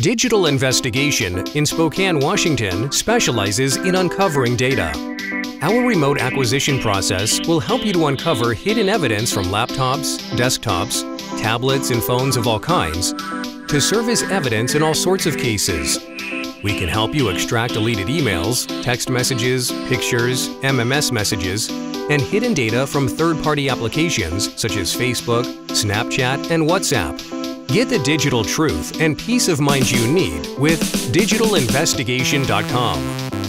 Digital Investigation in Spokane, Washington specializes in uncovering data. Our remote acquisition process will help you to uncover hidden evidence from laptops, desktops, tablets, and phones of all kinds to serve as evidence in all sorts of cases. We can help you extract deleted emails, text messages, pictures, MMS messages, and hidden data from third-party applications such as Facebook, Snapchat, and WhatsApp. Get the digital truth and peace of mind you need with digitalinvestigation.com.